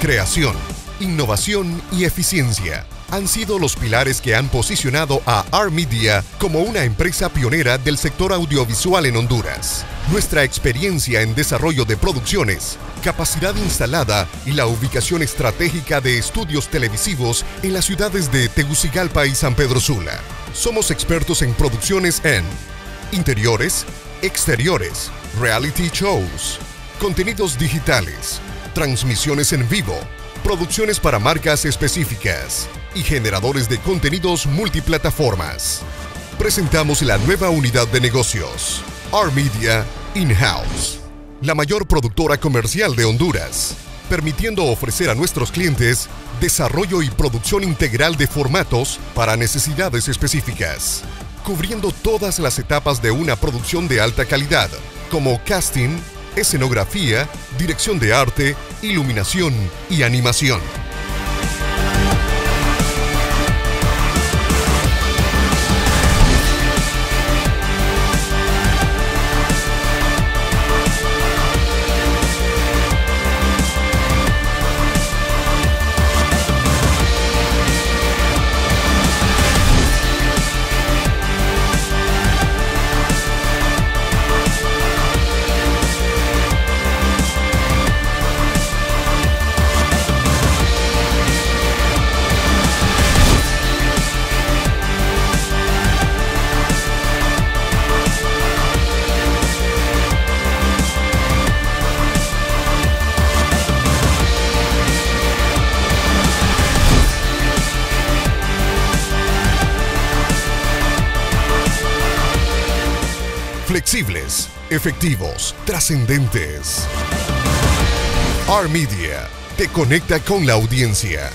Creación, innovación y eficiencia han sido los pilares que han posicionado a R Media como una empresa pionera del sector audiovisual en Honduras. Nuestra experiencia en desarrollo de producciones, capacidad instalada y la ubicación estratégica de estudios televisivos en las ciudades de Tegucigalpa y San Pedro Sula. Somos expertos en producciones en interiores, exteriores, reality shows, contenidos digitales, transmisiones en vivo, producciones para marcas específicas y generadores de contenidos multiplataformas. Presentamos la nueva unidad de negocios, R Media In-House, la mayor productora comercial de Honduras, permitiendo ofrecer a nuestros clientes desarrollo y producción integral de formatos para necesidades específicas, cubriendo todas las etapas de una producción de alta calidad, como casting, escenografía, dirección de arte, iluminación y animación. Flexibles, efectivos, trascendentes. R Media te conecta con la audiencia.